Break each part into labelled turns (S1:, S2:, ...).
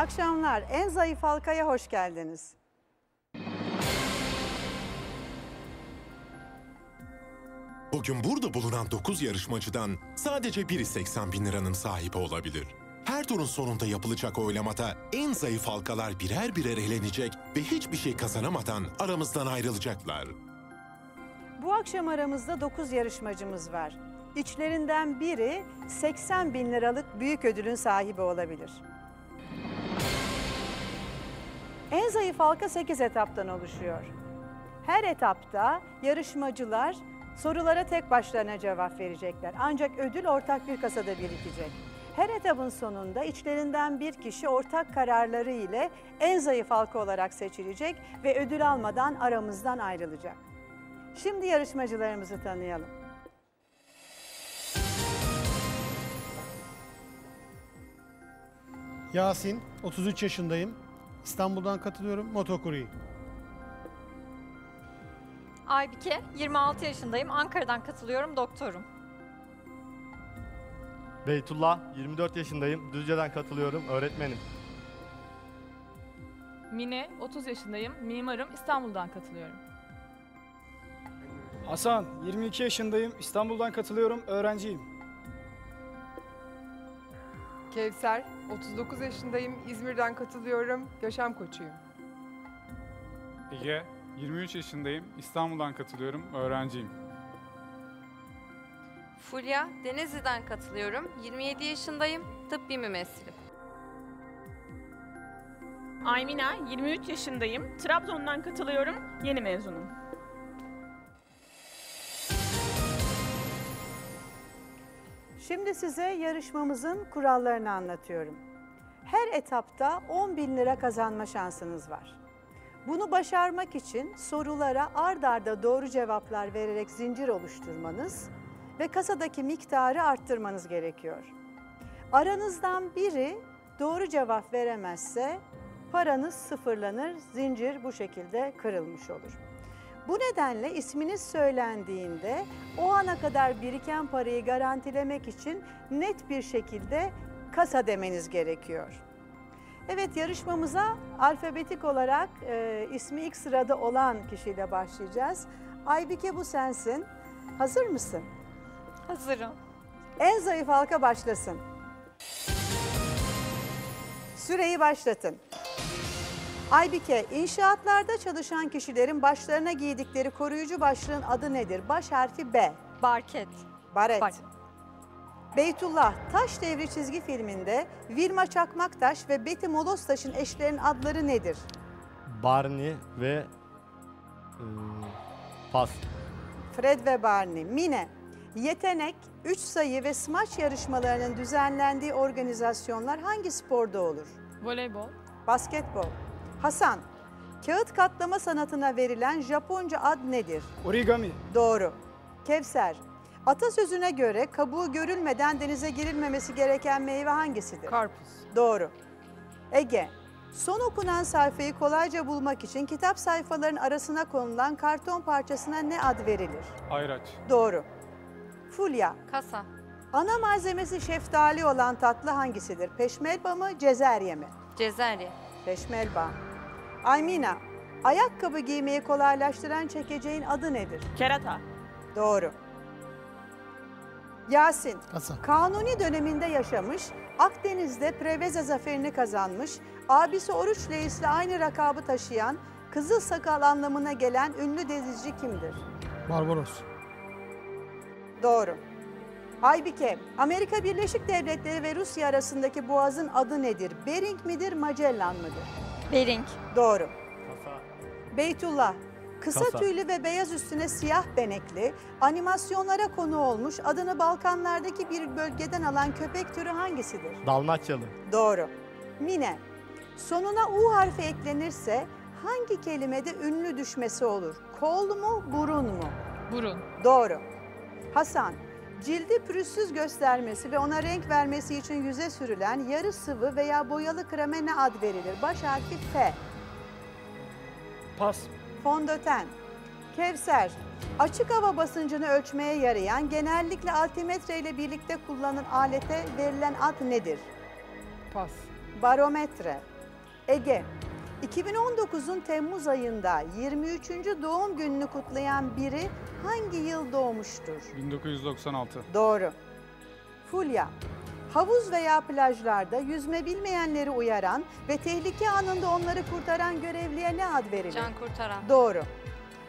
S1: akşamlar. En zayıf halkaya hoş geldiniz.
S2: Bugün burada bulunan 9 yarışmacıdan sadece biri 80 bin liranın sahibi olabilir. Her turun sonunda yapılacak oylamada en zayıf halkalar birer birer elenecek ve hiçbir şey kazanamadan aramızdan ayrılacaklar.
S1: Bu akşam aramızda 9 yarışmacımız var. İçlerinden biri 80 bin liralık büyük ödülün sahibi olabilir. En zayıf halka 8 etaptan oluşuyor. Her etapta yarışmacılar sorulara tek başlarına cevap verecekler. Ancak ödül ortak bir kasada birikecek. Her etapın sonunda içlerinden bir kişi ortak kararları ile en zayıf halka olarak seçilecek ve ödül almadan aramızdan ayrılacak. Şimdi yarışmacılarımızı tanıyalım.
S3: Yasin, 33 yaşındayım. İstanbul'dan katılıyorum, motokuruyum.
S4: Aybike, 26 yaşındayım. Ankara'dan katılıyorum, doktorum.
S5: Beytullah, 24 yaşındayım. Düzce'den katılıyorum. Öğretmenim.
S6: Mine, 30 yaşındayım. Mimarım. İstanbul'dan katılıyorum.
S7: Hasan, 22 yaşındayım. İstanbul'dan katılıyorum. Öğrenciyim.
S8: Kevser, 39 yaşındayım. İzmir'den katılıyorum. Yaşam koçuyum.
S9: Ege, 23 yaşındayım. İstanbul'dan katılıyorum. Öğrenciyim.
S10: Fulya, Denizli'den katılıyorum. 27 yaşındayım. Tıbbi mümessilim.
S11: Aymina, 23 yaşındayım. Trabzon'dan katılıyorum. Yeni mezunum.
S1: Şimdi size yarışmamızın kurallarını anlatıyorum. Her etapta 10 bin lira kazanma şansınız var. Bunu başarmak için sorulara ard arda doğru cevaplar vererek zincir oluşturmanız ve kasadaki miktarı arttırmanız gerekiyor. Aranızdan biri doğru cevap veremezse paranız sıfırlanır, zincir bu şekilde kırılmış olur. Bu nedenle isminiz söylendiğinde o ana kadar biriken parayı garantilemek için net bir şekilde kasa demeniz gerekiyor. Evet yarışmamıza alfabetik olarak e, ismi ilk sırada olan kişiyle başlayacağız. Aybike bu sensin. Hazır mısın?
S4: Hazırım.
S1: En zayıf halka başlasın. Süreyi başlatın. Aybike, inşaatlarda çalışan kişilerin başlarına giydikleri koruyucu başlığın adı nedir? Baş harfi B.
S4: Barket.
S1: Baret.
S4: Bar-
S1: Beytullah, Taş Devri çizgi filminde Vilma Çakmaktaş ve Betty Molostaş'ın eşlerinin adları nedir?
S5: Barney ve... e, pas.
S1: Fred ve Barney. Mine, yetenek, üç sayı ve smaç yarışmalarının düzenlendiği organizasyonlar hangi sporda olur?
S6: Voleybol.
S1: Basketbol. Hasan, kağıt katlama sanatına verilen Japonca ad nedir?
S7: Origami.
S1: Doğru. Kevser, atasözüne göre kabuğu görülmeden denize girilmemesi gereken meyve hangisidir?
S8: Karpuz.
S1: Doğru. Ege, son okunan sayfayı kolayca bulmak için kitap sayfalarının arasına konulan karton parçasına ne ad verilir?
S9: Ayraç.
S1: Doğru. Fulya,
S10: Kasa.
S1: ana malzemesi şeftali olan tatlı hangisidir? Peşmelba mı, cezerye mi?
S10: Cezerye.
S1: Peşmelba. Aymina, ayakkabı giymeyi kolaylaştıran çekeceğin adı nedir?
S11: Kerata.
S1: Doğru. Yasin,
S3: Kasa.
S1: Kanuni döneminde yaşamış, Akdeniz'de Preveze zaferini kazanmış, abisi Oruç Reis'le aynı rakabı taşıyan, kızıl sakal anlamına gelen ünlü denizci kimdir?
S3: Barbaros.
S1: Doğru. Aybike, Amerika Birleşik Devletleri ve Rusya arasındaki boğazın adı nedir? Bering midir, Magellan mıdır?
S4: Bering.
S1: Doğru.
S5: Kasa.
S1: Beytullah, kısa
S5: Kasa.
S1: tüylü ve beyaz üstüne siyah benekli, animasyonlara konu olmuş, adını Balkanlardaki bir bölgeden alan köpek türü hangisidir?
S5: Dalmaçyalı.
S1: Doğru. Mine, sonuna U harfi eklenirse hangi kelimede ünlü düşmesi olur? Kol mu, burun mu?
S6: Burun.
S1: Doğru. Hasan, cildi pürüzsüz göstermesi ve ona renk vermesi için yüze sürülen yarı sıvı veya boyalı kreme ne ad verilir? Baş harfi F.
S7: Pas.
S1: Fondöten. Kevser, açık hava basıncını ölçmeye yarayan genellikle altimetre ile birlikte kullanılan alete verilen ad nedir?
S8: Pas.
S1: Barometre. Ege, 2019'un Temmuz ayında 23. doğum gününü kutlayan biri hangi yıl doğmuştur?
S9: 1996.
S1: Doğru. Fulya, havuz veya plajlarda yüzme bilmeyenleri uyaran ve tehlike anında onları kurtaran görevliye ne ad verilir?
S10: Can kurtaran.
S1: Doğru.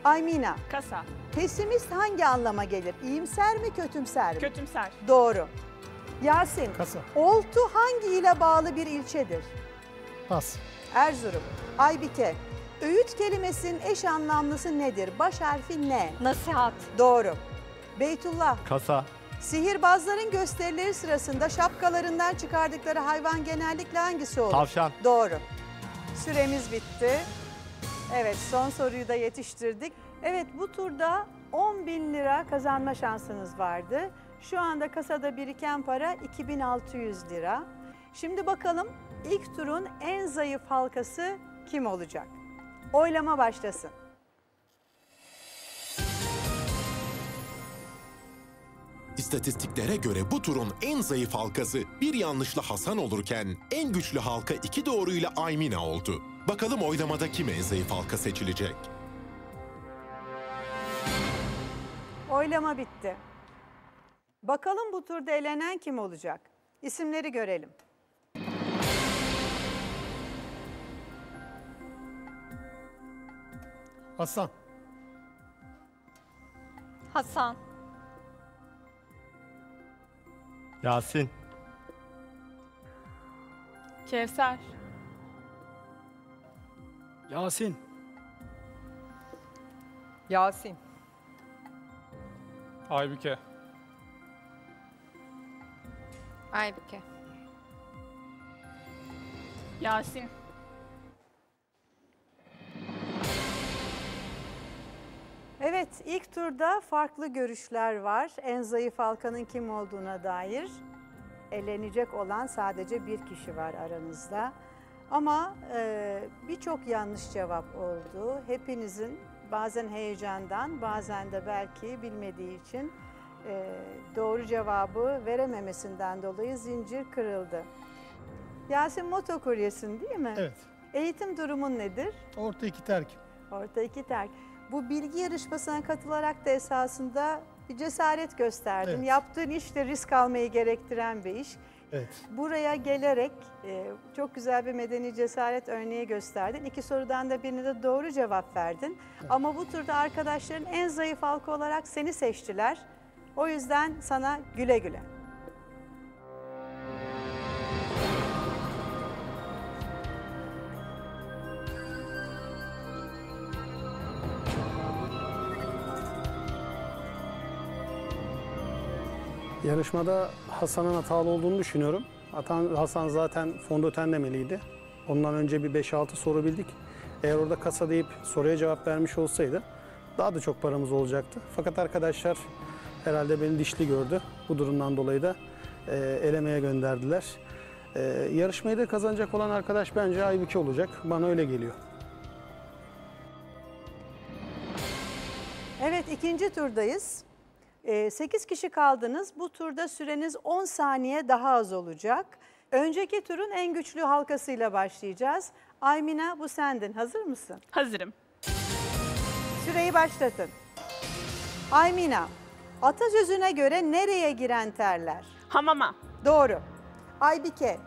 S1: Aymina,
S11: Kasa.
S1: pesimist hangi anlama gelir? İyimser mi, kötümser mi?
S11: Kötümser.
S1: Doğru. Yasin,
S3: Kasa.
S1: Oltu hangi ile bağlı bir ilçedir?
S3: Pas.
S1: Erzurum. Aybike, öğüt kelimesinin eş anlamlısı nedir? Baş harfi ne?
S4: Nasihat.
S1: Doğru. Beytullah,
S5: Kasa.
S1: sihirbazların gösterileri sırasında şapkalarından çıkardıkları hayvan genellikle hangisi olur?
S5: Tavşan.
S1: Doğru. Süremiz bitti. Evet son soruyu da yetiştirdik. Evet bu turda 10 bin lira kazanma şansınız vardı. Şu anda kasada biriken para 2600 lira. Şimdi bakalım ilk turun en zayıf halkası kim olacak? Oylama başlasın.
S2: İstatistiklere göre bu turun en zayıf halkası bir yanlışla Hasan olurken en güçlü halka iki doğruyla Aymina oldu. Bakalım oylamada kim en zayıf halka seçilecek?
S1: Oylama bitti. Bakalım bu turda elenen kim olacak? İsimleri görelim.
S3: Hasan.
S4: Hasan.
S5: Yasin.
S6: Kevser.
S7: Yasin.
S8: Yasin.
S9: Aybüke.
S10: Aybüke.
S11: Yasin.
S1: Evet, ilk turda farklı görüşler var. En zayıf halkanın kim olduğuna dair. Elenecek olan sadece bir kişi var aranızda. Ama e, birçok yanlış cevap oldu. Hepinizin bazen heyecandan, bazen de belki bilmediği için e, doğru cevabı verememesinden dolayı zincir kırıldı. Yasin motokuryesin değil mi?
S3: Evet.
S1: Eğitim durumun nedir?
S3: Orta iki terk.
S1: Orta iki terk. Bu bilgi yarışmasına katılarak da esasında bir cesaret gösterdin.
S3: Evet.
S1: Yaptığın iş de risk almayı gerektiren bir iş.
S3: Evet.
S1: Buraya gelerek e, çok güzel bir medeni cesaret örneği gösterdin. İki sorudan da birine de doğru cevap verdin. Ama bu turda arkadaşların en zayıf halka olarak seni seçtiler. O yüzden sana güle güle.
S12: Yarışmada Hasan'ın hatalı olduğunu düşünüyorum. Hasan, Hasan zaten fondöten demeliydi. Ondan önce bir 5-6 soru bildik. Eğer orada kasa deyip soruya cevap vermiş olsaydı daha da çok paramız olacaktı. Fakat arkadaşlar herhalde beni dişli gördü. Bu durumdan dolayı da e, elemeye gönderdiler. E, yarışmayı da kazanacak olan arkadaş bence Aybüke olacak. Bana öyle geliyor.
S1: Evet ikinci turdayız. 8 kişi kaldınız. Bu turda süreniz 10 saniye daha az olacak. Önceki turun en güçlü halkasıyla başlayacağız. Aymina bu sendin. Hazır mısın?
S11: Hazırım.
S1: Süreyi başlatın. Aymina, atasözüne göre nereye giren terler?
S11: Hamama.
S1: Doğru. Aybike,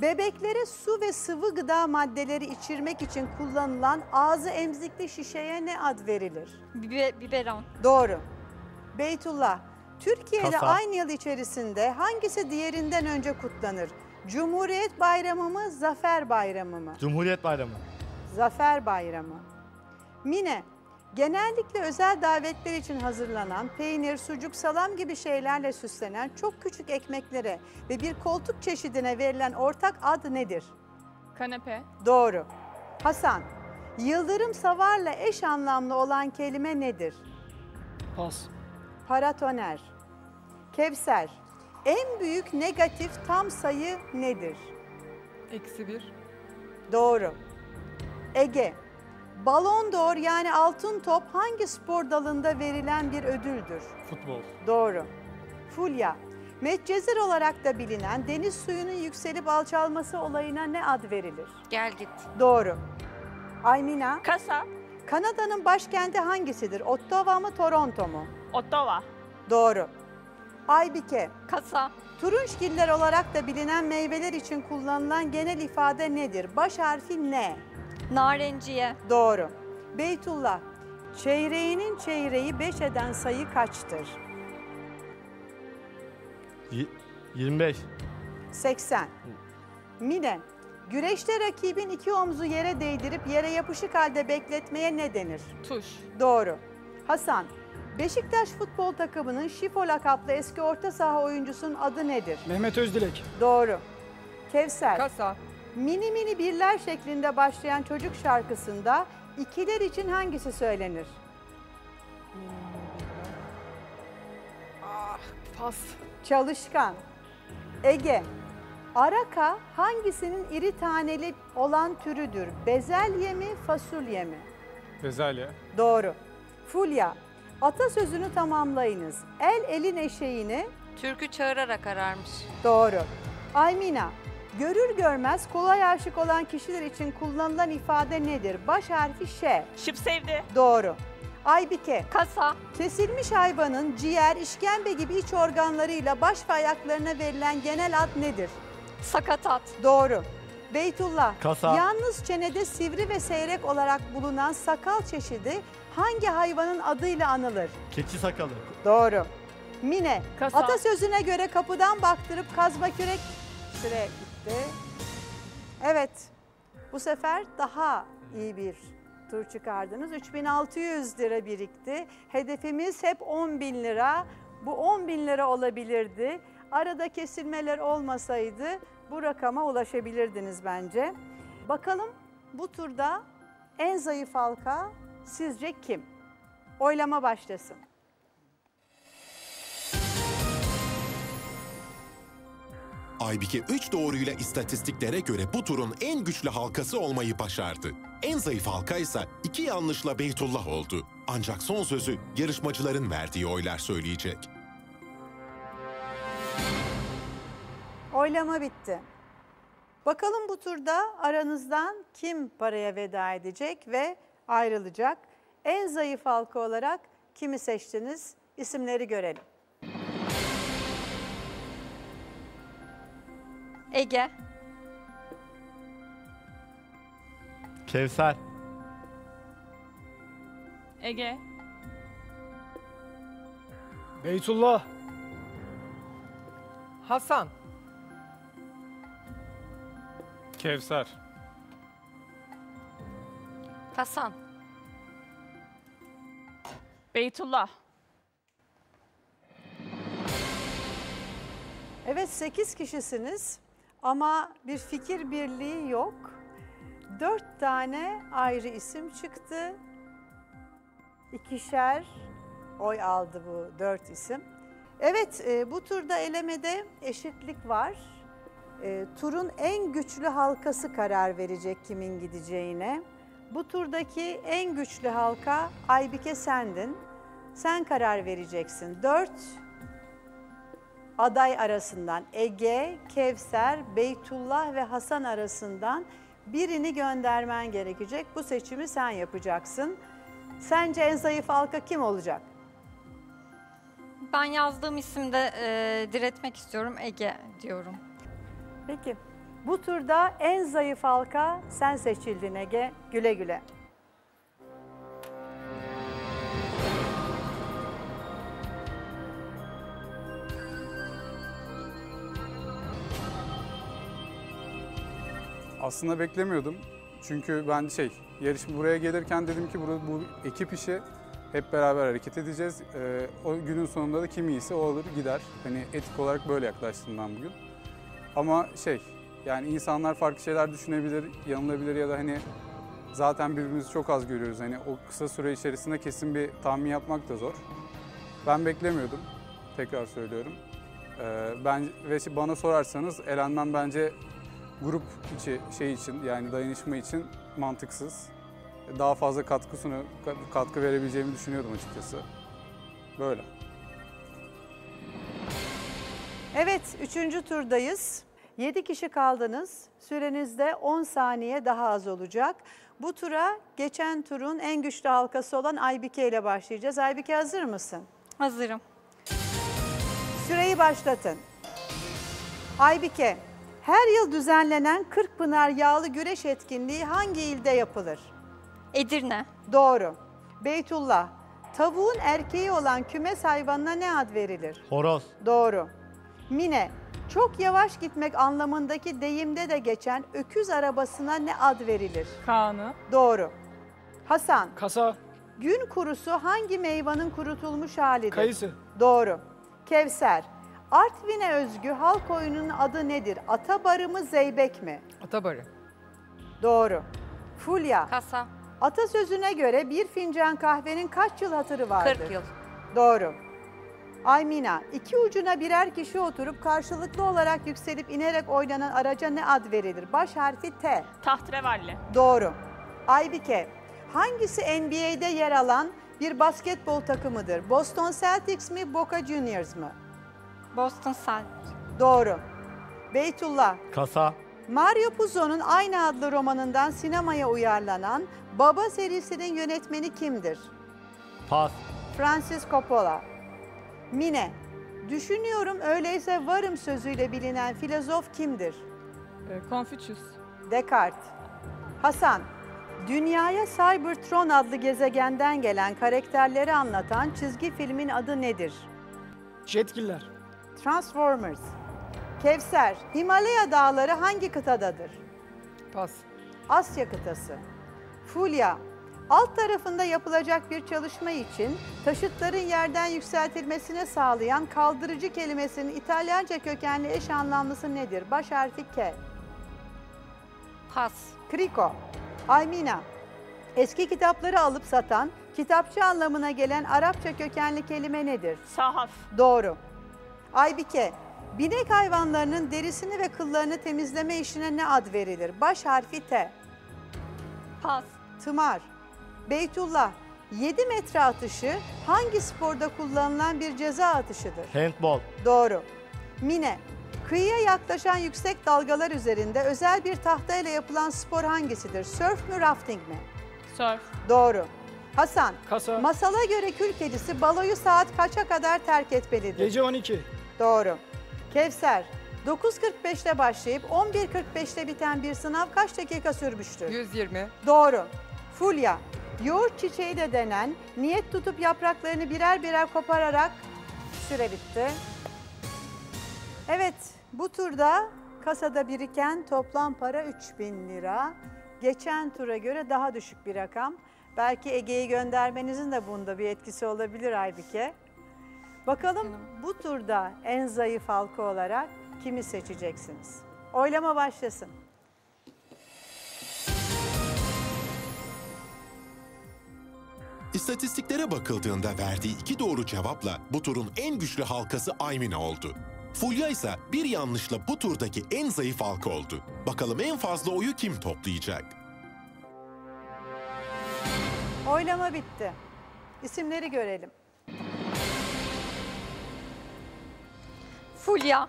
S1: bebeklere su ve sıvı gıda maddeleri içirmek için kullanılan ağzı emzikli şişeye ne ad verilir?
S4: Bibe- biberon.
S1: Doğru. Beytullah, Türkiye'de
S5: Kasa.
S1: aynı yıl içerisinde hangisi diğerinden önce kutlanır? Cumhuriyet Bayramı mı, Zafer Bayramı mı?
S5: Cumhuriyet Bayramı.
S1: Zafer Bayramı. Mine, genellikle özel davetler için hazırlanan peynir, sucuk, salam gibi şeylerle süslenen çok küçük ekmeklere ve bir koltuk çeşidine verilen ortak ad nedir?
S6: Kanepe.
S1: Doğru. Hasan, yıldırım savarla eş anlamlı olan kelime nedir?
S7: Pas.
S1: Paratoner. Kevser, en büyük negatif tam sayı nedir?
S8: Eksi bir.
S1: Doğru. Ege, Balon d'Or yani altın top hangi spor dalında verilen bir ödüldür?
S9: Futbol.
S1: Doğru. Fulya, Medcezir olarak da bilinen deniz suyunun yükselip alçalması olayına ne ad verilir?
S10: Gel git.
S1: Doğru. Aymina,
S11: Kasa,
S1: Kanada'nın başkenti hangisidir? Ottawa mı, Toronto mu?
S11: Ottawa,
S1: Doğru. Aybike,
S4: Kasa.
S1: turunçgiller olarak da bilinen meyveler için kullanılan genel ifade nedir? Baş harfi ne?
S4: Narenciye.
S1: Doğru. Beytullah, çeyreğinin çeyreği beş eden sayı kaçtır?
S5: Y- 25.
S1: 80. Mine, güreşte rakibin iki omzu yere değdirip yere yapışık halde bekletmeye ne denir?
S6: Tuş.
S1: Doğru. Hasan, Beşiktaş futbol takımının Şifo lakaplı eski orta saha oyuncusunun adı nedir?
S7: Mehmet Özdilek.
S1: Doğru. Kevser,
S8: Kasa.
S1: mini mini birler şeklinde başlayan çocuk şarkısında ikiler için hangisi söylenir?
S8: Ah, pas.
S1: Çalışkan. Ege. Araka hangisinin iri taneli olan türüdür? Bezelye mi, fasulye mi?
S9: Bezelye.
S1: Doğru. Fulya. Atasözünü tamamlayınız. El elin eşeğini.
S10: Türkü çağırarak ararmış.
S1: Doğru. Aymina. Görür görmez kolay aşık olan kişiler için kullanılan ifade nedir? Baş harfi ş.
S11: şıp sevdi,
S1: Doğru. Aybike.
S4: Kasa.
S1: Kesilmiş hayvanın ciğer, işkembe gibi iç organlarıyla baş ve ayaklarına verilen genel ad nedir?
S4: Sakatat.
S1: Doğru. Beytullah.
S5: Kasa.
S1: Yalnız çenede sivri ve seyrek olarak bulunan sakal çeşidi hangi hayvanın adıyla anılır?
S5: Keçi sakalı.
S1: Doğru. Mine.
S6: Kasa.
S1: Atasözüne göre kapıdan baktırıp kazma kürek süre gitti. Evet. Bu sefer daha iyi bir tur çıkardınız. 3600 lira birikti. Hedefimiz hep 10 bin lira. Bu 10 bin lira olabilirdi. Arada kesilmeler olmasaydı bu rakama ulaşabilirdiniz bence. Bakalım bu turda en zayıf halka sizce kim? Oylama başlasın.
S2: Aybike 3 doğruyla istatistiklere göre bu turun en güçlü halkası olmayı başardı. En zayıf halka ise iki yanlışla Beytullah oldu. Ancak son sözü yarışmacıların verdiği oylar söyleyecek.
S1: Oylama bitti. Bakalım bu turda aranızdan kim paraya veda edecek ve ayrılacak? En zayıf halka olarak kimi seçtiniz? İsimleri görelim.
S4: Ege.
S5: Kevser.
S6: Ege.
S7: Beytullah.
S8: Hasan.
S9: Kevser.
S10: Hasan.
S11: Beytullah,
S1: Evet 8 kişisiniz ama bir fikir birliği yok. 4 tane ayrı isim çıktı. İkişer oy aldı bu 4 isim. Evet e, bu turda elemede eşitlik var. E, turun en güçlü halkası karar verecek kimin gideceğine. Bu turdaki en güçlü halka Aybike sendin. Sen karar vereceksin. 4 aday arasından Ege, Kevser, Beytullah ve Hasan arasından birini göndermen gerekecek. Bu seçimi sen yapacaksın. Sence en zayıf halka kim olacak?
S4: Ben yazdığım isimde e, diretmek istiyorum. Ege diyorum.
S1: Peki. Bu turda en zayıf halka sen seçildin Ege. Güle güle.
S9: Aslında beklemiyordum. Çünkü ben şey, yarışma buraya gelirken dedim ki bu, bu ekip işi hep beraber hareket edeceğiz. Ee, o günün sonunda da kim iyiyse o olur gider. Hani etik olarak böyle yaklaştım ben bugün. Ama şey, yani insanlar farklı şeyler düşünebilir, yanılabilir ya da hani zaten birbirimizi çok az görüyoruz. Hani o kısa süre içerisinde kesin bir tahmin yapmak da zor. Ben beklemiyordum. Tekrar söylüyorum. Ee, ben ve bana sorarsanız elenmem bence grup içi şey için yani dayanışma için mantıksız. Daha fazla katkı sunu katkı verebileceğimi düşünüyordum açıkçası. Böyle.
S1: Evet, üçüncü turdayız. 7 kişi kaldınız. Sürenizde 10 saniye daha az olacak. Bu tura geçen turun en güçlü halkası olan Aybike ile başlayacağız. Aybike hazır mısın?
S4: Hazırım.
S1: Süreyi başlatın. Aybike, her yıl düzenlenen Kırkpınar Yağlı Güreş etkinliği hangi ilde yapılır?
S4: Edirne.
S1: Doğru. Beytullah, tavuğun erkeği olan kümes hayvanına ne ad verilir?
S5: Horoz.
S1: Doğru. Mine, çok yavaş gitmek anlamındaki deyimde de geçen öküz arabasına ne ad verilir?
S6: Kaan'ı.
S1: Doğru. Hasan,
S7: Kasa,
S1: gün kurusu hangi meyvanın kurutulmuş halidir?
S7: kayısı,
S1: Doğru. Kevser, Artvin'e özgü halk oyununun adı nedir? Atabarı mı, zeybek mi?
S8: Atabarı.
S1: Doğru. Fulya,
S10: Kasa,
S1: atasözüne göre bir fincan kahvenin kaç yıl hatırı vardır?
S10: 40 yıl.
S1: Doğru. Aymina, iki ucuna birer kişi oturup karşılıklı olarak yükselip inerek oynanan araca ne ad verilir? Baş harfi T.
S11: Tahtrevalli.
S1: Doğru. Aybike, hangisi NBA'de yer alan bir basketbol takımıdır? Boston Celtics mi, Boca Juniors mı?
S4: Boston Celtics.
S1: Doğru. Beytullah,
S5: Kasa.
S1: Mario Puzo'nun aynı adlı romanından sinemaya uyarlanan Baba serisinin yönetmeni kimdir?
S5: Pas.
S1: Francis Coppola. Mine, düşünüyorum öyleyse varım sözüyle bilinen filozof kimdir?
S6: E, Confucius.
S1: Descartes. Hasan, dünyaya Cybertron adlı gezegenden gelen karakterleri anlatan çizgi filmin adı nedir?
S7: Jetgiller,
S1: Transformers. Kevser, Himalaya dağları hangi kıtadadır?
S8: Pas.
S1: Asya kıtası. Fulya, alt tarafında yapılacak bir çalışma için taşıtların yerden yükseltilmesine sağlayan kaldırıcı kelimesinin İtalyanca kökenli eş anlamlısı nedir? Baş harfi K.
S10: Pas,
S1: Kriko. Aymina, eski kitapları alıp satan, kitapçı anlamına gelen Arapça kökenli kelime nedir?
S11: Sahaf.
S1: Doğru. Aybike, binek hayvanlarının derisini ve kıllarını temizleme işine ne ad verilir? Baş harfi T.
S4: Pas.
S1: Tımar. Beytullah, 7 metre atışı hangi sporda kullanılan bir ceza atışıdır?
S5: Handball.
S1: Doğru. Mine, kıyıya yaklaşan yüksek dalgalar üzerinde özel bir tahtayla yapılan spor hangisidir? Surf mü, rafting mi?
S6: Surf.
S1: Doğru. Hasan,
S7: kasa,
S1: masala göre kül kedisi baloyu saat kaça kadar terk etmelidir?
S7: gece 12,
S1: Doğru. Kevser, 9.45'te başlayıp 11.45'te biten bir sınav kaç dakika sürmüştür?
S8: 120.
S1: Doğru. Fulya, yoğurt çiçeği de denen niyet tutup yapraklarını birer birer kopararak süre bitti. Evet, bu turda kasada biriken toplam para 3000 lira. Geçen tura göre daha düşük bir rakam. Belki Ege'yi göndermenizin de bunda bir etkisi olabilir Aybike. Bakalım bu turda en zayıf halka olarak kimi seçeceksiniz? Oylama başlasın.
S2: İstatistiklere bakıldığında verdiği iki doğru cevapla bu turun en güçlü halkası Aymine oldu. Fulya ise bir yanlışla bu turdaki en zayıf halka oldu. Bakalım en fazla oyu kim toplayacak?
S1: Oylama bitti. İsimleri görelim.
S4: Fulya.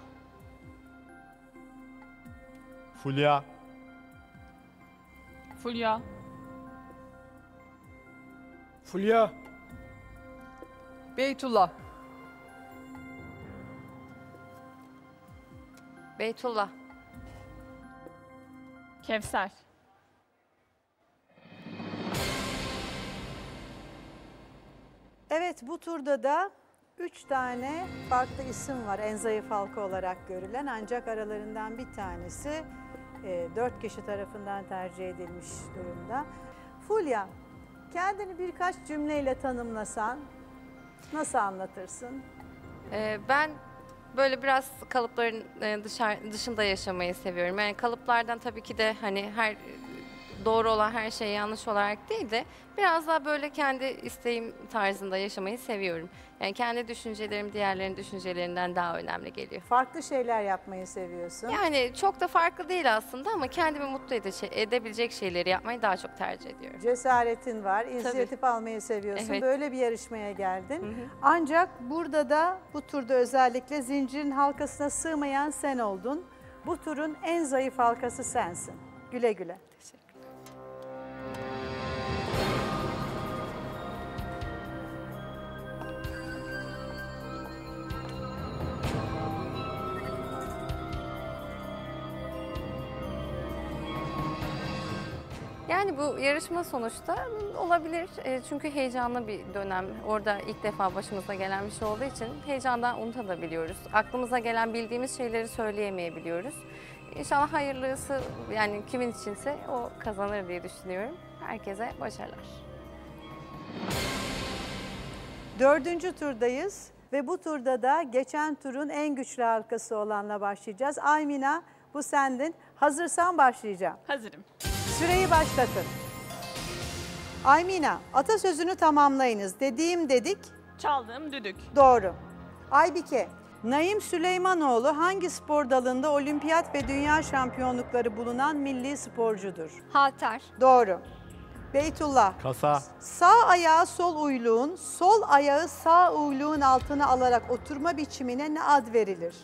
S5: Fulya.
S6: Fulya.
S7: Fulya,
S8: Beytullah.
S10: Beytullah,
S6: Kevser.
S1: Evet bu turda da 3 tane farklı isim var en zayıf halka olarak görülen ancak aralarından bir tanesi 4 kişi tarafından tercih edilmiş durumda. Fulya kendini birkaç cümleyle tanımlasan nasıl anlatırsın?
S10: Ee, ben böyle biraz kalıpların e, dışarı, dışında yaşamayı seviyorum. Yani kalıplardan tabii ki de hani her doğru olan her şey yanlış olarak değil de biraz daha böyle kendi isteğim tarzında yaşamayı seviyorum. Yani kendi düşüncelerim diğerlerinin düşüncelerinden daha önemli geliyor.
S1: Farklı şeyler yapmayı seviyorsun.
S10: Yani çok da farklı değil aslında ama kendimi mutlu ede- edebilecek şeyleri yapmayı daha çok tercih ediyorum.
S1: Cesaretin var, inisiyatif almayı seviyorsun.
S10: Evet.
S1: Böyle bir yarışmaya geldin.
S10: Hı hı.
S1: Ancak burada da bu turda özellikle zincirin halkasına sığmayan sen oldun. Bu turun en zayıf halkası sensin. Güle güle.
S10: Yani bu yarışma sonuçta olabilir. E, çünkü heyecanlı bir dönem. Orada ilk defa başımıza gelen bir şey olduğu için heyecandan unutabiliyoruz. Aklımıza gelen bildiğimiz şeyleri söyleyemeyebiliyoruz. İnşallah hayırlısı yani kimin içinse o kazanır diye düşünüyorum. Herkese başarılar.
S1: Dördüncü turdayız ve bu turda da geçen turun en güçlü halkası olanla başlayacağız. Aymina bu sendin. Hazırsan başlayacağım.
S11: Hazırım.
S1: Süreyi başlatın. Aymina atasözünü tamamlayınız. Dediğim dedik
S11: Çaldığım düdük.
S1: doğru. Aybike Naim Süleymanoğlu hangi spor dalında olimpiyat ve dünya şampiyonlukları bulunan milli sporcudur?
S4: Halter.
S1: Doğru. Beytullah
S5: Kasa.
S1: Sağ ayağı sol uyluğun, sol ayağı sağ uyluğun altına alarak oturma biçimine ne ad verilir?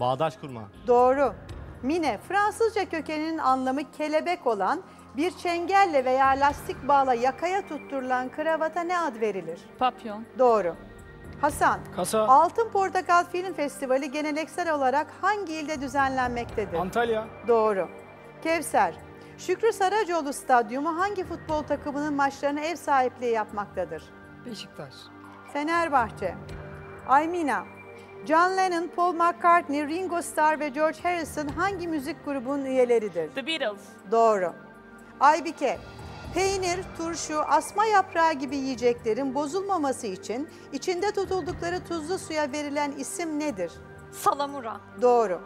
S5: Bağdaş kurma.
S1: Doğru. Mine, Fransızca kökeninin anlamı kelebek olan bir çengelle veya lastik bağla yakaya tutturulan kravata ne ad verilir?
S6: Papyon.
S1: Doğru. Hasan,
S7: Kasa.
S1: Altın Portakal Film Festivali geleneksel olarak hangi ilde düzenlenmektedir?
S7: Antalya.
S1: Doğru. Kevser, Şükrü Saracoğlu Stadyumu hangi futbol takımının maçlarına ev sahipliği yapmaktadır?
S8: Beşiktaş.
S1: Fenerbahçe. Aymina. John Lennon, Paul McCartney, Ringo Starr ve George Harrison hangi müzik grubunun üyeleridir?
S11: The Beatles.
S1: Doğru. Aybike. Peynir, turşu, asma yaprağı gibi yiyeceklerin bozulmaması için içinde tutuldukları tuzlu suya verilen isim nedir?
S4: Salamura.
S1: Doğru.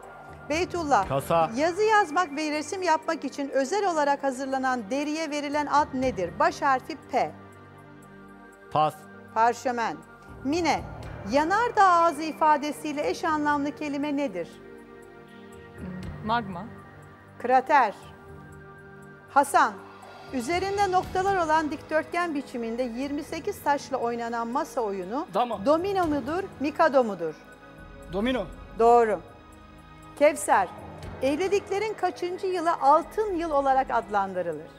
S1: Beytullah.
S5: Kasa.
S1: Yazı yazmak ve resim yapmak için özel olarak hazırlanan deriye verilen ad nedir? Baş harfi P.
S5: Pas.
S1: Parşömen. Mine. Yanardağ ağzı ifadesiyle eş anlamlı kelime nedir?
S6: Magma.
S1: Krater. Hasan. Üzerinde noktalar olan dikdörtgen biçiminde 28 taşla oynanan masa oyunu
S7: Dama.
S1: domino mudur, mikado mudur?
S7: Domino.
S1: Doğru. Kevser. Evliliklerin kaçıncı yılı altın yıl olarak adlandırılır?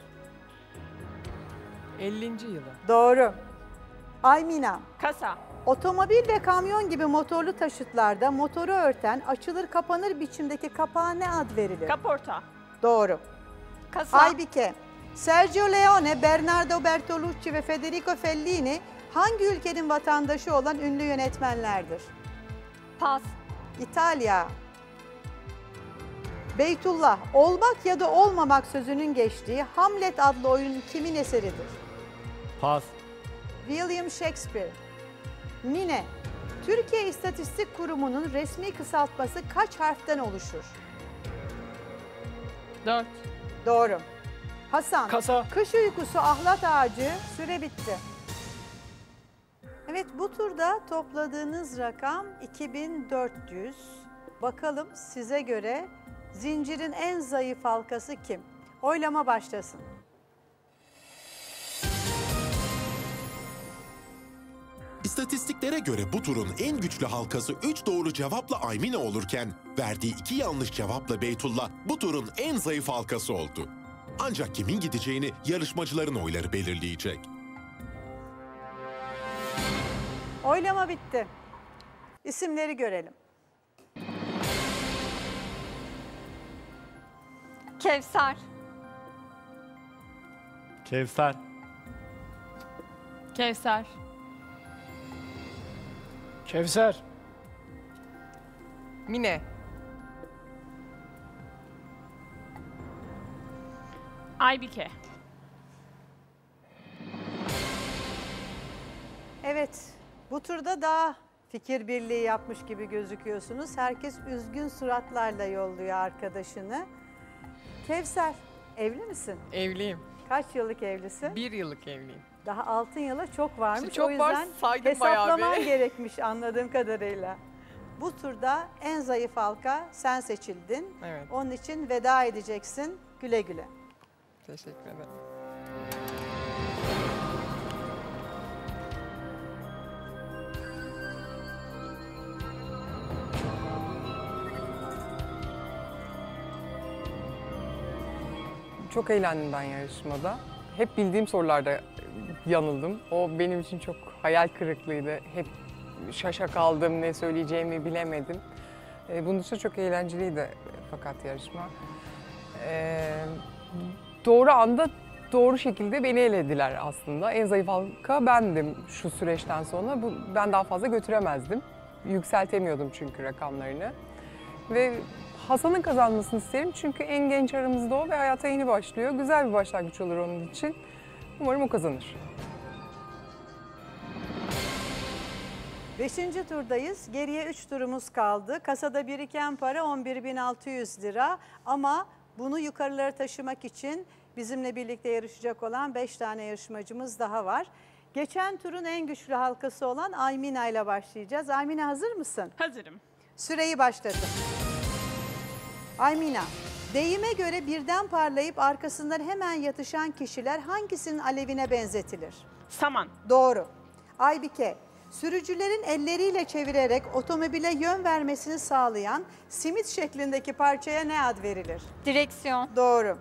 S8: 50. yılı.
S1: Doğru. Aymina.
S11: Kasa.
S1: Otomobil ve kamyon gibi motorlu taşıtlarda motoru örten açılır kapanır biçimdeki kapağa ne ad verilir?
S11: Kaporta.
S1: Doğru.
S4: Kasa.
S1: Aybike. Sergio Leone, Bernardo Bertolucci ve Federico Fellini hangi ülkenin vatandaşı olan ünlü yönetmenlerdir?
S4: Pas.
S1: İtalya. Beytullah, olmak ya da olmamak sözünün geçtiği Hamlet adlı oyunun kimin eseridir?
S5: Pas.
S1: William Shakespeare. Mine, Türkiye İstatistik Kurumu'nun resmi kısaltması kaç harften oluşur?
S6: 4.
S1: Doğru. Hasan,
S7: Kasa.
S1: kış uykusu ahlat ağacı, süre bitti. Evet bu turda topladığınız rakam 2400. Bakalım size göre zincirin en zayıf halkası kim? Oylama başlasın.
S2: İstatistiklere göre bu turun en güçlü halkası 3 doğru cevapla Aymine olurken verdiği 2 yanlış cevapla Beytullah bu turun en zayıf halkası oldu. Ancak kimin gideceğini yarışmacıların oyları belirleyecek.
S1: Oylama bitti. İsimleri görelim.
S4: Kevser.
S5: Kevser.
S6: Kevser.
S7: Kevser.
S8: Mine.
S11: Aybike.
S1: Evet, bu turda daha fikir birliği yapmış gibi gözüküyorsunuz. Herkes üzgün suratlarla yolluyor arkadaşını. Kevser, Evli misin?
S8: Evliyim.
S1: Kaç yıllık evlisin?
S8: Bir yıllık evliyim.
S1: Daha altın yıla çok varmış.
S8: Çok
S1: o
S8: var,
S1: yüzden
S8: saydım bir.
S1: hesaplaman gerekmiş anladığım kadarıyla. Bu turda en zayıf halka sen seçildin.
S8: Evet.
S1: Onun için veda edeceksin. Güle güle.
S8: Teşekkür ederim. Çok eğlendim ben yarışmada. Hep bildiğim sorularda yanıldım. O benim için çok hayal kırıklığıydı. Hep şaşa kaldım, ne söyleyeceğimi bilemedim. E, Bunun dışında çok eğlenceliydi fakat yarışma. E, doğru anda doğru şekilde beni elediler aslında. En zayıf halka bendim şu süreçten sonra. Bu, ben daha fazla götüremezdim. Yükseltemiyordum çünkü rakamlarını. Ve Hasan'ın kazanmasını isterim çünkü en genç aramızda o ve hayata yeni başlıyor. Güzel bir başlangıç olur onun için. Umarım o kazanır.
S1: Beşinci turdayız. Geriye 3 turumuz kaldı. Kasada biriken para 11.600 lira ama bunu yukarılara taşımak için bizimle birlikte yarışacak olan 5 tane yarışmacımız daha var. Geçen turun en güçlü halkası olan Aymina ile başlayacağız. Aymina hazır mısın?
S11: Hazırım.
S1: Süreyi başladım. Aymina, deyime göre birden parlayıp arkasından hemen yatışan kişiler hangisinin alevine benzetilir?
S11: Saman.
S1: Doğru. Aybike, sürücülerin elleriyle çevirerek otomobile yön vermesini sağlayan simit şeklindeki parçaya ne ad verilir?
S4: Direksiyon.
S1: Doğru.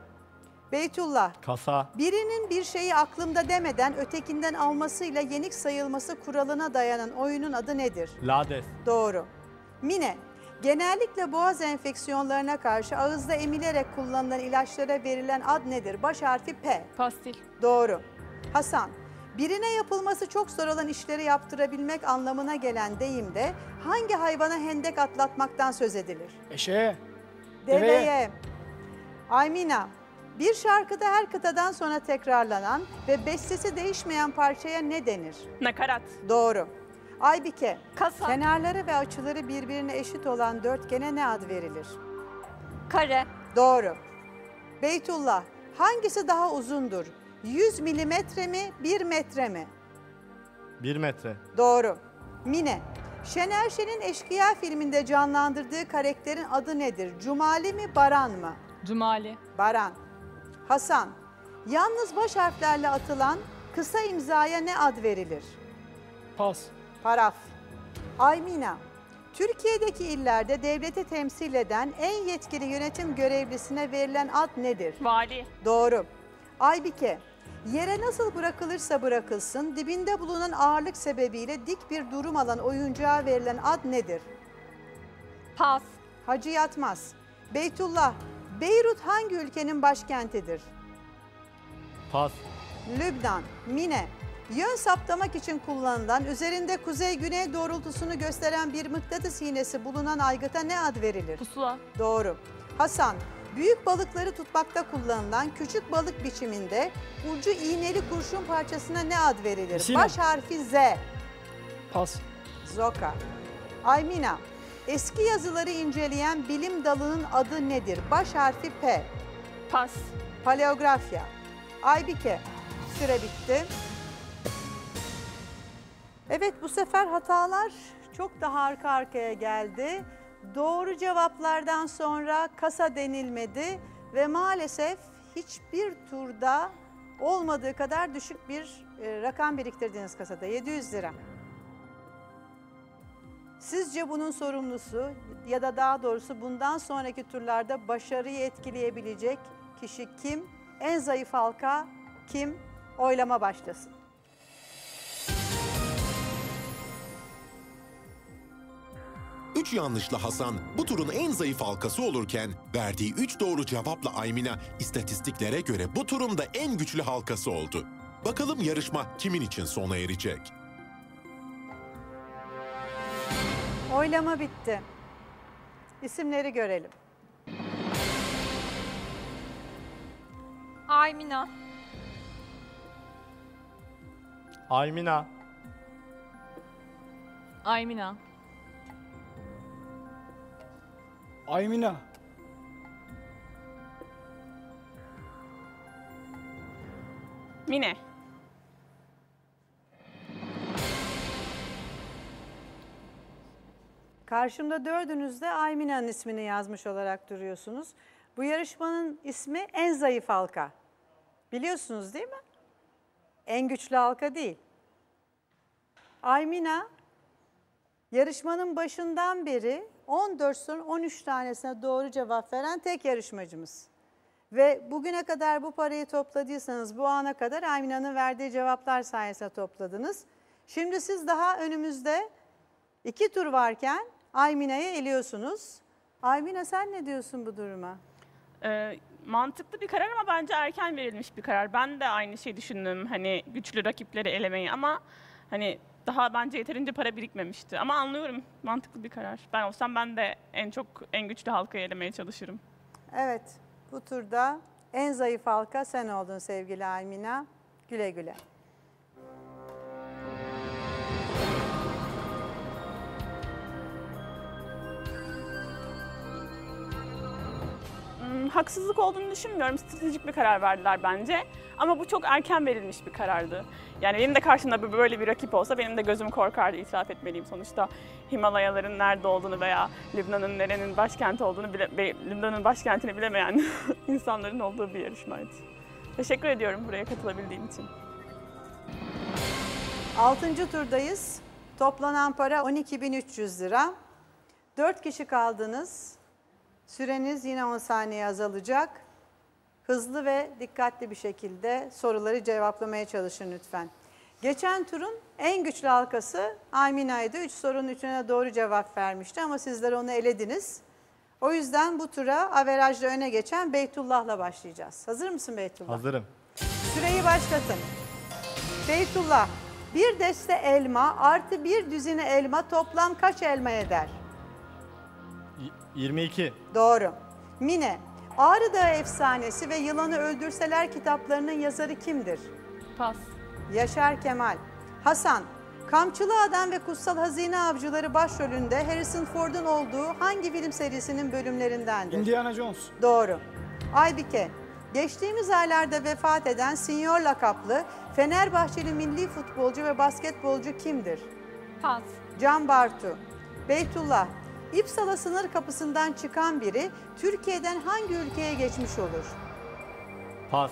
S1: Beytullah,
S5: Kasa.
S1: birinin bir şeyi aklımda demeden ötekinden almasıyla yenik sayılması kuralına dayanan oyunun adı nedir?
S5: Lades.
S1: Doğru. Mine, genellikle boğaz enfeksiyonlarına karşı ağızda emilerek kullanılan ilaçlara verilen ad nedir? Baş harfi P.
S6: Pastil.
S1: Doğru. Hasan, birine yapılması çok zor olan işleri yaptırabilmek anlamına gelen deyimde hangi hayvana hendek atlatmaktan söz edilir?
S7: Eşeğe.
S1: Deveye.
S7: Deveye.
S1: Aymina, bir şarkıda her kıtadan sonra tekrarlanan ve bestesi değişmeyen parçaya ne denir?
S11: Nakarat.
S1: Doğru. Aybike,
S4: Kasa.
S1: kenarları ve açıları birbirine eşit olan dörtgene ne ad verilir?
S4: Kare.
S1: Doğru. Beytullah, hangisi daha uzundur? 100 milimetre mi, 1 metre mi?
S5: 1 metre.
S1: Doğru. Mine, Şener Şen'in Eşkıya filminde canlandırdığı karakterin adı nedir? Cumali mi, Baran mı?
S6: Cumali.
S1: Baran. Hasan, yalnız baş harflerle atılan kısa imzaya ne ad verilir?
S7: Pas.
S1: Paraf. Aymina, Türkiye'deki illerde devleti temsil eden en yetkili yönetim görevlisine verilen ad nedir?
S11: Vali.
S1: Doğru. Aybike, yere nasıl bırakılırsa bırakılsın dibinde bulunan ağırlık sebebiyle dik bir durum alan oyuncağa verilen ad nedir?
S4: Pas.
S1: Hacı Yatmaz. Beytullah, Beyrut hangi ülkenin başkentidir?
S5: Pas.
S1: Lübnan, Mine. Yön saptamak için kullanılan, üzerinde kuzey-güney doğrultusunu gösteren bir mıknatıs iğnesi bulunan aygıta ne ad verilir?
S6: Pusula.
S1: Doğru. Hasan, büyük balıkları tutmakta kullanılan küçük balık biçiminde ucu iğneli kurşun parçasına ne ad verilir?
S7: Misina.
S1: Baş harfi Z.
S7: Pas.
S1: Zoka. Aymina, eski yazıları inceleyen bilim dalının adı nedir? Baş harfi P.
S11: Pas.
S1: Paleografya. Aybike, süre bitti. Evet bu sefer hatalar çok daha arka arkaya geldi. Doğru cevaplardan sonra kasa denilmedi ve maalesef hiçbir turda olmadığı kadar düşük bir e, rakam biriktirdiniz kasada 700 lira. Sizce bunun sorumlusu ya da daha doğrusu bundan sonraki turlarda başarıyı etkileyebilecek kişi kim? En zayıf halka kim? Oylama başlasın.
S2: Üç yanlışla Hasan bu turun en zayıf halkası olurken verdiği üç doğru cevapla Aymina istatistiklere göre bu turun da en güçlü halkası oldu. Bakalım yarışma kimin için sona erecek?
S1: Oylama bitti. İsimleri görelim.
S4: Aymina.
S5: Aymina.
S6: Aymina.
S7: Aymina.
S11: Mine.
S1: Karşımda dördünüz de Aymina'nın ismini yazmış olarak duruyorsunuz. Bu yarışmanın ismi en zayıf halka. Biliyorsunuz değil mi? En güçlü halka değil. Aymina yarışmanın başından beri 14 sorun 13 tanesine doğru cevap veren tek yarışmacımız. Ve bugüne kadar bu parayı topladıysanız bu ana kadar Aymina'nın verdiği cevaplar sayesinde topladınız. Şimdi siz daha önümüzde iki tur varken Aymina'yı eliyorsunuz. Aymina sen ne diyorsun bu duruma?
S11: Ee, mantıklı bir karar ama bence erken verilmiş bir karar. Ben de aynı şeyi düşündüm hani güçlü rakipleri elemeyi ama hani daha bence yeterince para birikmemişti. Ama anlıyorum mantıklı bir karar. Ben olsam ben de en çok en güçlü halkayı elemeye çalışırım.
S1: Evet bu turda en zayıf halka sen oldun sevgili Aymina. Güle güle.
S11: Haksızlık olduğunu düşünmüyorum. Stratejik bir karar verdiler bence. Ama bu çok erken verilmiş bir karardı. Yani benim de karşımda böyle bir rakip olsa benim de gözüm korkardı itiraf etmeliyim sonuçta. Himalayaların nerede olduğunu veya Lübnan'ın nerenin başkenti olduğunu bile, Lübnan'ın başkentini bilemeyen insanların olduğu bir yarışmaydı. Teşekkür ediyorum buraya katılabildiğim için.
S1: Altıncı turdayız. Toplanan para 12.300 lira. Dört kişi kaldınız. Süreniz yine 10 saniye azalacak. Hızlı ve dikkatli bir şekilde soruları cevaplamaya çalışın lütfen. Geçen turun en güçlü halkası Aymina'ydı. Üç sorunun üçüne doğru cevap vermişti ama sizler onu elediniz. O yüzden bu tura averajla öne geçen Beytullah'la başlayacağız. Hazır mısın Beytullah?
S5: Hazırım.
S1: Süreyi başlatın. Beytullah, bir deste elma artı bir düzine elma toplam kaç elma eder?
S5: Y- 22.
S1: Doğru. Mine, Ağrı Dağı Efsanesi ve Yılanı Öldürseler kitaplarının yazarı kimdir?
S6: Pas.
S1: Yaşar Kemal. Hasan, Kamçılı Adam ve Kutsal Hazine Avcıları başrolünde Harrison Ford'un olduğu hangi film serisinin bölümlerindendir?
S7: Indiana Jones.
S1: Doğru. Aybike, geçtiğimiz aylarda vefat eden Sinyor lakaplı Fenerbahçeli milli futbolcu ve basketbolcu kimdir?
S4: Pas.
S1: Can Bartu. Beytullah, İpsala sınır kapısından çıkan biri Türkiye'den hangi ülkeye geçmiş olur?
S5: Pas.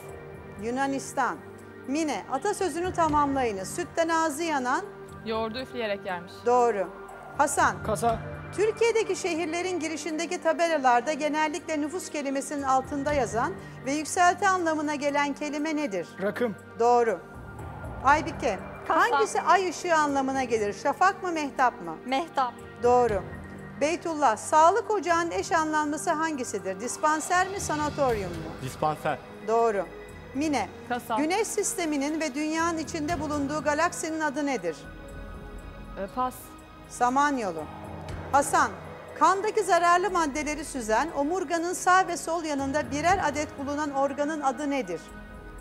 S1: Yunanistan. Mine, atasözünü tamamlayınız. Sütten ağzı yanan,
S6: Yoğurdu üfleyerek yermiş.
S1: doğru. Hasan,
S7: Kasa.
S1: Türkiye'deki şehirlerin girişindeki tabelalarda genellikle nüfus kelimesinin altında yazan ve yükselti anlamına gelen kelime nedir?
S7: Rakım.
S1: Doğru. Aybike,
S4: Kasa.
S1: hangisi ay ışığı anlamına gelir? Şafak mı, mehtap mı?
S4: Mehtap.
S1: Doğru. Beytullah, sağlık ocağının eş anlamlısı hangisidir? Dispanser mi, sanatoryum mu?
S5: Dispanser.
S1: Doğru. Mine,
S6: Kasa.
S1: Güneş sisteminin ve dünyanın içinde bulunduğu galaksinin adı nedir?
S6: Ee, pas.
S1: Samanyolu. Hasan, kandaki zararlı maddeleri süzen omurganın sağ ve sol yanında birer adet bulunan organın adı nedir?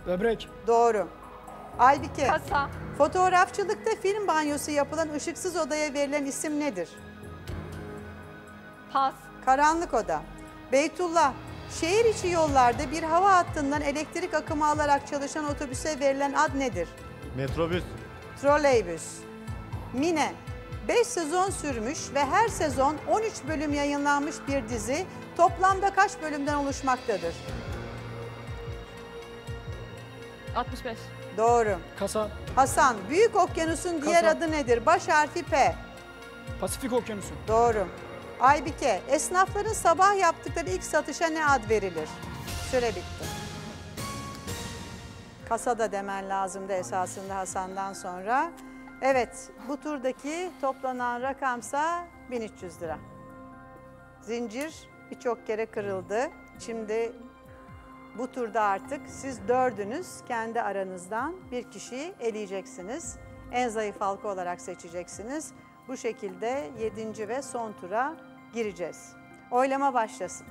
S7: Böbrek.
S1: Doğru. Aybike,
S4: Kasa.
S1: fotoğrafçılıkta film banyosu yapılan ışıksız odaya verilen isim nedir?
S4: Pas.
S1: Karanlık oda. Beytullah, şehir içi yollarda bir hava hattından elektrik akımı alarak çalışan otobüse verilen ad nedir?
S5: Metrobüs.
S1: Troleybüs. Mine, 5 sezon sürmüş ve her sezon 13 bölüm yayınlanmış bir dizi toplamda kaç bölümden oluşmaktadır?
S6: 65.
S1: Doğru.
S7: Kasa.
S1: Hasan, Büyük Okyanus'un diğer
S7: Kasa.
S1: adı nedir? Baş harfi P.
S7: Pasifik Okyanusu.
S1: Doğru. Aybike, esnafların sabah yaptıkları ilk satışa ne ad verilir? Süre bitti. Kasada demen lazımdı esasında Hasan'dan sonra. Evet, bu turdaki toplanan rakamsa 1300 lira. Zincir birçok kere kırıldı. Şimdi bu turda artık siz dördünüz kendi aranızdan bir kişiyi eleyeceksiniz. En zayıf halka olarak seçeceksiniz. Bu şekilde yedinci ve son tura gireceğiz. Oylama başlasın.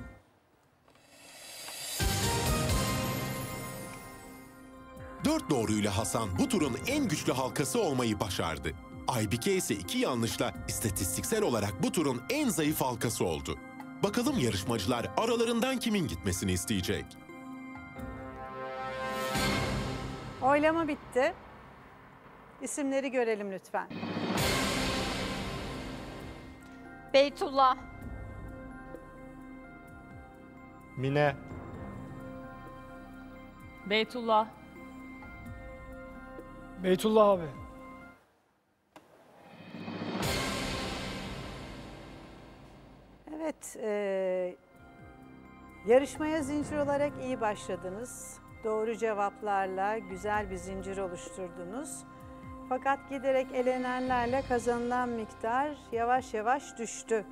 S2: Dört doğruyla Hasan bu turun en güçlü halkası olmayı başardı. Aybike ise iki yanlışla istatistiksel olarak bu turun en zayıf halkası oldu. Bakalım yarışmacılar aralarından kimin gitmesini isteyecek?
S1: Oylama bitti. İsimleri görelim lütfen.
S4: Beytullah.
S5: Mine,
S6: Beytullah.
S7: Beytullah abi.
S1: Evet, e, yarışmaya zincir olarak iyi başladınız. Doğru cevaplarla güzel bir zincir oluşturdunuz. Fakat giderek elenenlerle kazanılan miktar yavaş yavaş düştü.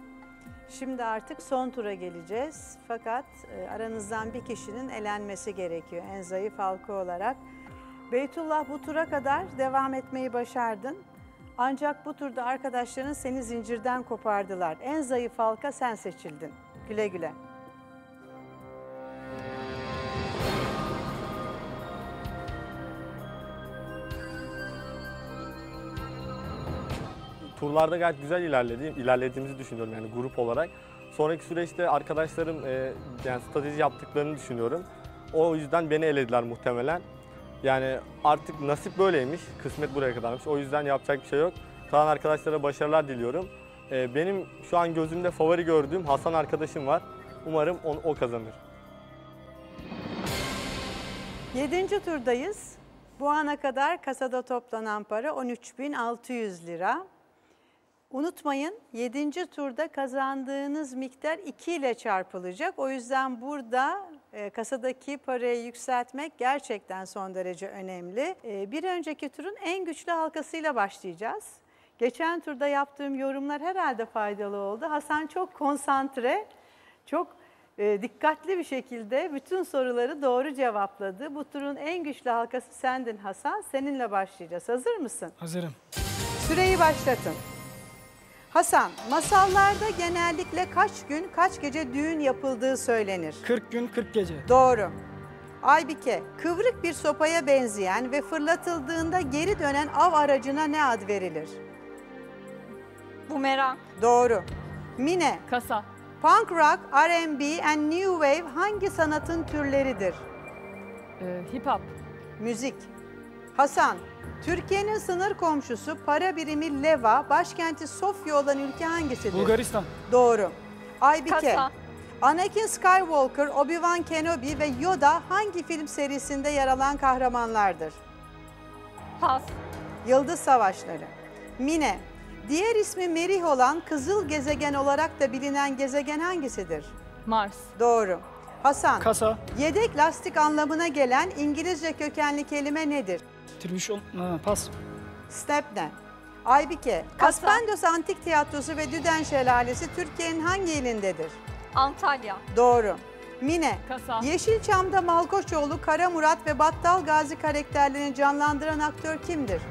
S1: Şimdi artık son tura geleceğiz. Fakat e, aranızdan bir kişinin elenmesi gerekiyor en zayıf halka olarak. Beytullah bu tura kadar devam etmeyi başardın. Ancak bu turda arkadaşların seni zincirden kopardılar. En zayıf halka sen seçildin. Güle güle.
S5: Turlarda gayet güzel ilerlediğim, ilerlediğimizi düşünüyorum yani grup olarak. Sonraki süreçte arkadaşlarım e, yani strateji yaptıklarını düşünüyorum. O yüzden beni elediler muhtemelen. Yani artık nasip böyleymiş, kısmet buraya kadarmış. O yüzden yapacak bir şey yok. Kalan arkadaşlara başarılar diliyorum. E, benim şu an gözümde favori gördüğüm Hasan arkadaşım var. Umarım o, o kazanır.
S1: Yedinci turdayız. Bu ana kadar kasada toplanan para 13.600 lira. Unutmayın 7. turda kazandığınız miktar 2 ile çarpılacak. O yüzden burada e, kasadaki parayı yükseltmek gerçekten son derece önemli. E, bir önceki turun en güçlü halkasıyla başlayacağız. Geçen turda yaptığım yorumlar herhalde faydalı oldu. Hasan çok konsantre, çok e, dikkatli bir şekilde bütün soruları doğru cevapladı. Bu turun en güçlü halkası sendin Hasan. Seninle başlayacağız. Hazır mısın?
S7: Hazırım.
S1: Süreyi başlatın. Hasan, masallarda genellikle kaç gün, kaç gece düğün yapıldığı söylenir.
S7: 40 gün 40 gece.
S1: Doğru. Aybike, kıvrık bir sopaya benzeyen ve fırlatıldığında geri dönen av aracına ne ad verilir?
S4: Bumerang.
S1: Doğru. Mine,
S6: Kasa.
S1: punk rock, R&B and new wave hangi sanatın türleridir?
S6: Ee, hip hop.
S1: Müzik. Hasan, Türkiye'nin sınır komşusu para birimi leva, başkenti Sofya olan ülke hangisidir?
S7: Bulgaristan.
S1: Doğru. Aybike,
S4: Kasa.
S1: Anakin Skywalker, Obi-Wan Kenobi ve Yoda hangi film serisinde yer alan kahramanlardır?
S4: Pas.
S1: Yıldız Savaşları. Mine, diğer ismi Merih olan kızıl gezegen olarak da bilinen gezegen hangisidir?
S6: Mars.
S1: Doğru. Hasan,
S7: Kasa.
S1: yedek lastik anlamına gelen İngilizce kökenli kelime nedir?
S7: Tribüşon. Ha, pas.
S1: Stepne. Aybike,
S4: Kasa.
S1: Aspendos Antik Tiyatrosu ve Düden Şelalesi Türkiye'nin hangi ilindedir?
S4: Antalya.
S1: Doğru. Mine,
S6: Kasa.
S1: Yeşilçam'da Malkoçoğlu, Kara Murat ve Battal Gazi karakterlerini canlandıran aktör kimdir?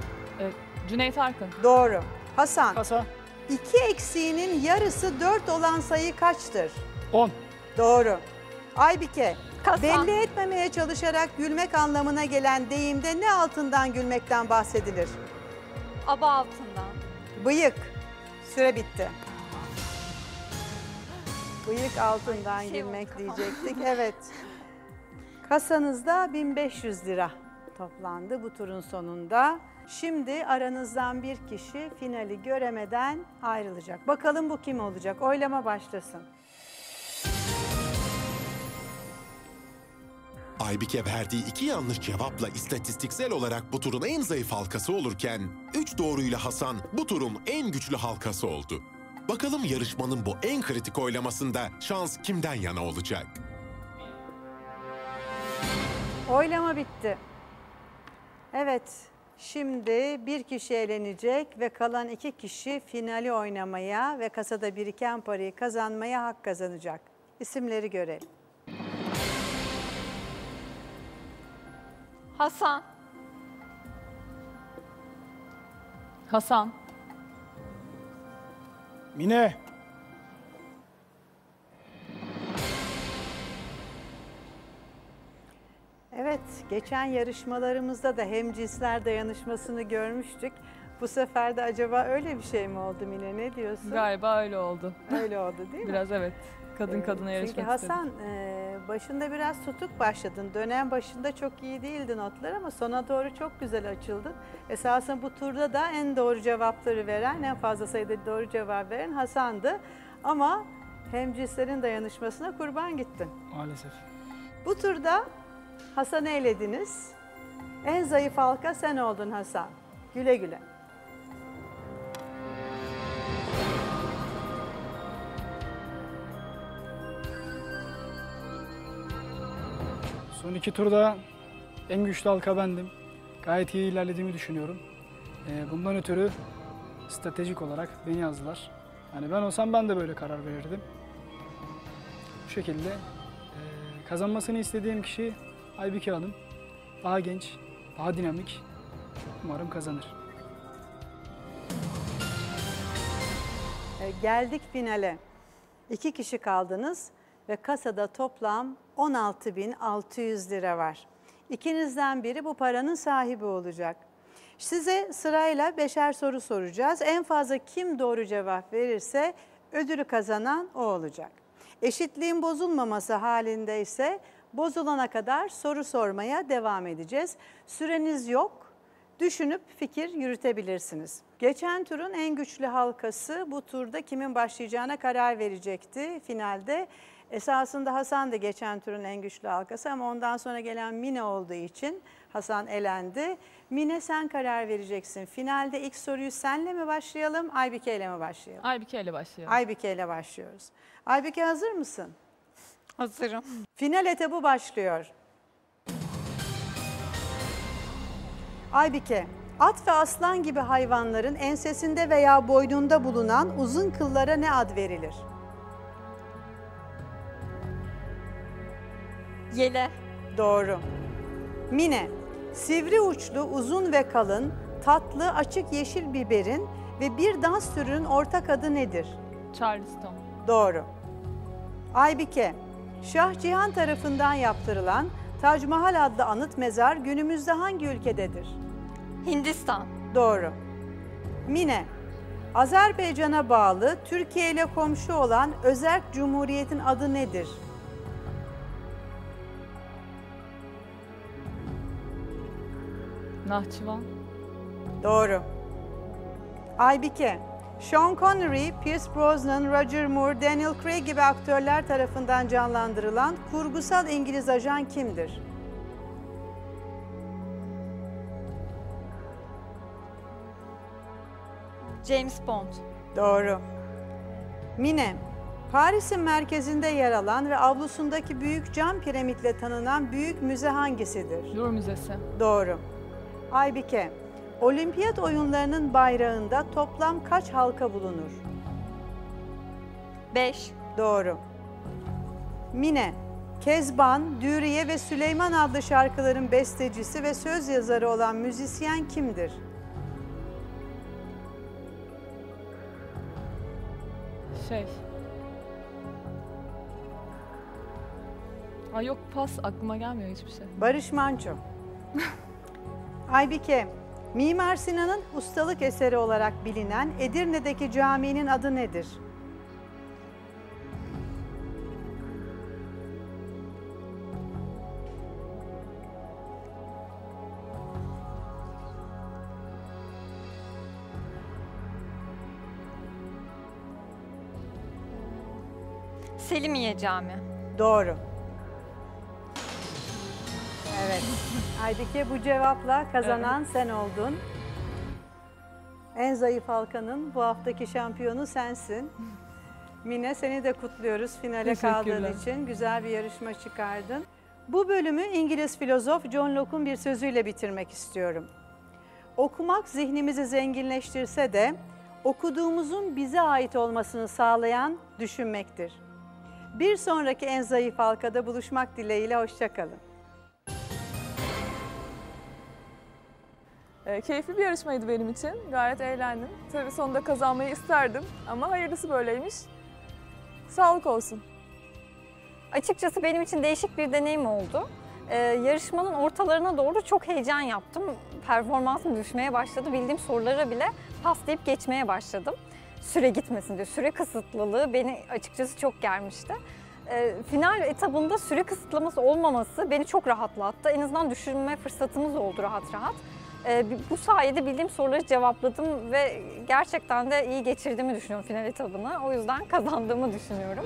S6: Ee, Cüneyt Arkın.
S1: Doğru. Hasan,
S7: Kasa.
S1: 2 eksiğinin yarısı 4 olan sayı kaçtır?
S7: 10.
S1: Doğru. Aybike,
S4: Kasa.
S1: belli etmemeye çalışarak gülmek anlamına gelen deyimde ne altından gülmekten bahsedilir?
S4: Aba altından.
S1: Bıyık. Süre bitti. Bıyık altından
S4: Ay, şey
S1: gülmek diyecektik. Evet. Kasanızda 1500 lira toplandı bu turun sonunda. Şimdi aranızdan bir kişi finali göremeden ayrılacak. Bakalım bu kim olacak? Oylama başlasın.
S2: Aybike verdiği iki yanlış cevapla istatistiksel olarak bu turun en zayıf halkası olurken, üç doğruyla Hasan bu turun en güçlü halkası oldu. Bakalım yarışmanın bu en kritik oylamasında şans kimden yana olacak?
S1: Oylama bitti. Evet, şimdi bir kişi elenecek ve kalan iki kişi finali oynamaya ve kasada biriken parayı kazanmaya hak kazanacak. İsimleri görelim.
S4: Hasan.
S6: Hasan.
S7: Mine.
S1: Evet, geçen yarışmalarımızda da hem cinsler dayanışmasını görmüştük. Bu sefer de acaba öyle bir şey mi oldu Mine? Ne diyorsun?
S6: Galiba öyle oldu.
S1: Öyle oldu değil mi?
S6: Biraz evet. Kadın
S1: Ee,
S6: kadına yarışmak
S1: Çünkü Hasan e, başında biraz tutuk başladın. Dönem başında çok iyi değildi notlar ama sona doğru çok güzel açıldın. Esasında bu turda da en doğru cevapları veren, en fazla sayıda doğru cevap veren Hasan'dı. Ama hemcinslerin dayanışmasına kurban gittin.
S7: Maalesef.
S1: Bu turda Hasan'ı elediniz. En zayıf halka sen oldun Hasan. Güle güle.
S7: Son iki turda en güçlü halka bendim. Gayet iyi ilerlediğimi düşünüyorum. Ee, bundan ötürü stratejik olarak beni yazdılar. Yani ben olsam ben de böyle karar verirdim. Bu şekilde ee, kazanmasını istediğim kişi Aybike Hanım. Daha genç, daha dinamik. Umarım kazanır.
S1: E, Geldik finale. İki kişi kaldınız ve kasada toplam 16.600 lira var. İkinizden biri bu paranın sahibi olacak. Size sırayla beşer soru soracağız. En fazla kim doğru cevap verirse ödülü kazanan o olacak. Eşitliğin bozulmaması halinde ise bozulana kadar soru sormaya devam edeceğiz. Süreniz yok. Düşünüp fikir yürütebilirsiniz. Geçen turun en güçlü halkası bu turda kimin başlayacağına karar verecekti finalde. Esasında Hasan da geçen turun en güçlü halkası ama ondan sonra gelen Mine olduğu için Hasan elendi. Mine sen karar vereceksin. Finalde ilk soruyu senle mi başlayalım, Aybike ile mi başlayalım?
S6: Aybike ile başlayalım.
S1: Aybike ile başlıyoruz. Aybike hazır mısın?
S4: Hazırım.
S1: Final etabı başlıyor. Aybike, at ve aslan gibi hayvanların ensesinde veya boynunda bulunan uzun kıllara ne ad verilir?
S4: Yele.
S1: Doğru. Mine, sivri uçlu, uzun ve kalın, tatlı, açık yeşil biberin ve bir dans türünün ortak adı nedir?
S6: Charleston.
S1: Doğru. Aybike, Şah Cihan tarafından yaptırılan Tac Mahal adlı anıt mezar günümüzde hangi ülkededir?
S4: Hindistan.
S1: Doğru. Mine, Azerbaycan'a bağlı Türkiye ile komşu olan Özerk Cumhuriyet'in adı nedir?
S6: Nahçıvan.
S1: Doğru. Aybike, Sean Connery, Pierce Brosnan, Roger Moore, Daniel Craig gibi aktörler tarafından canlandırılan kurgusal İngiliz ajan kimdir?
S4: James Bond.
S1: Doğru. Mine, Paris'in merkezinde yer alan ve avlusundaki büyük cam piramitle tanınan büyük müze hangisidir?
S6: Louvre Müzesi.
S1: Doğru. Aybike, olimpiyat oyunlarının bayrağında toplam kaç halka bulunur?
S4: 5.
S1: Doğru. Mine, Kezban, Dürüye ve Süleyman adlı şarkıların bestecisi ve söz yazarı olan müzisyen kimdir?
S6: Şey. Ay yok pas aklıma gelmiyor hiçbir şey.
S1: Barış Manço. Aybike, Mimar Sinan'ın ustalık eseri olarak bilinen Edirne'deki caminin adı nedir?
S4: Selimiye Camii.
S1: Doğru. Evet. Aybike bu cevapla kazanan sen oldun. En zayıf halkanın bu haftaki şampiyonu sensin. Mine seni de kutluyoruz finale kaldığın için. Güzel bir yarışma çıkardın. Bu bölümü İngiliz filozof John Locke'un bir sözüyle bitirmek istiyorum. Okumak zihnimizi zenginleştirse de okuduğumuzun bize ait olmasını sağlayan düşünmektir. Bir sonraki en zayıf halkada buluşmak dileğiyle hoşçakalın.
S13: Ee, keyifli bir yarışmaydı benim için. Gayet eğlendim. Tabii sonunda kazanmayı isterdim ama hayırlısı böyleymiş. Sağlık olsun.
S4: Açıkçası benim için değişik bir deneyim oldu. Ee, yarışmanın ortalarına doğru çok heyecan yaptım. Performansım düşmeye başladı. Bildiğim sorulara bile pas deyip geçmeye başladım. Süre gitmesin diye. Süre kısıtlılığı beni açıkçası çok germişti. E, final etabında süre kısıtlaması olmaması beni çok rahatlattı. En azından düşünme fırsatımız oldu rahat rahat. E, bu sayede bildiğim soruları cevapladım ve gerçekten de iyi geçirdiğimi düşünüyorum final etabını. O yüzden kazandığımı düşünüyorum.